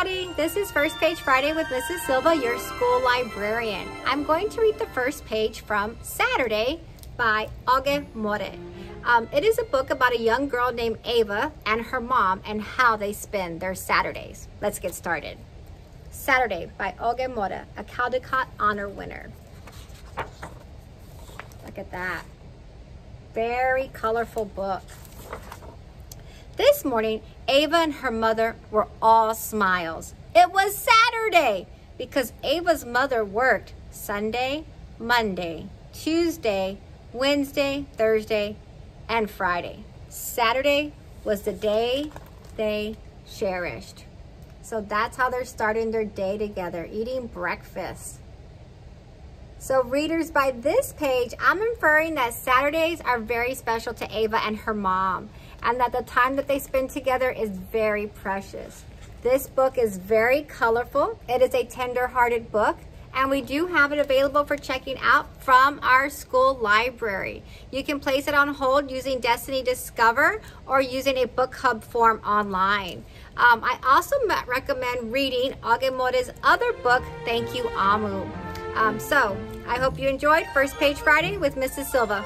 everybody. This is First Page Friday with Mrs. Silva, your school librarian. I'm going to read the first page from Saturday by Oge Mora. Um, it is a book about a young girl named Ava and her mom and how they spend their Saturdays. Let's get started. Saturday by Oge Mora, a Caldecott Honor winner. Look at that. Very colorful book. This morning, Ava and her mother were all smiles. It was Saturday because Ava's mother worked Sunday, Monday, Tuesday, Wednesday, Thursday, and Friday. Saturday was the day they cherished. So that's how they're starting their day together, eating breakfast. So readers, by this page, I'm inferring that Saturdays are very special to Ava and her mom, and that the time that they spend together is very precious. This book is very colorful. It is a tender-hearted book, and we do have it available for checking out from our school library. You can place it on hold using Destiny Discover or using a book hub form online. Um, I also recommend reading Oge Mora's other book, Thank You Omu. Um, so I hope you enjoyed First Page Friday with Mrs. Silva.